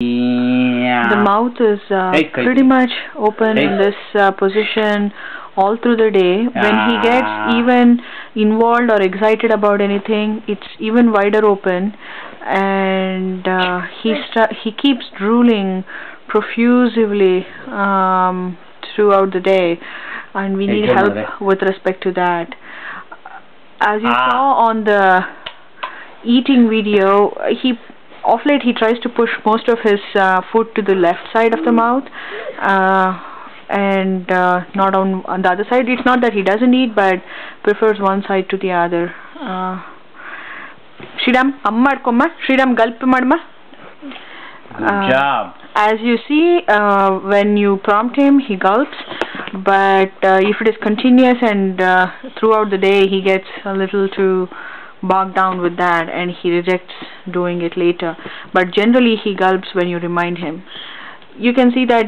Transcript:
Yeah. The mouth is uh, pretty much open Hey. in this uh, position all through the day. When he Ah. gets even involved or excited about anything, it's even wider open, and uh, he he keeps drooling profusively um, throughout the day, and we need help with respect to that. As you Ah. saw on the eating video, he off late he tries to push most of his uh, food to the left side of the mouth uh, and uh, not on on the other side it's not that he doesn't eat but prefers one side to the other uh, Shriram ಅಮ್ಮ ಮಾಡ್ಕೊಮ್ಮ Shriram Gulf ಮಾಡಮ್ಮ Good Uh, job. as you see uh, when you prompt him he gulps but uh, if it is continuous and uh, throughout the day he gets a little too bogged down with that and he rejects doing it later. But generally he gulps when you remind him. You can see that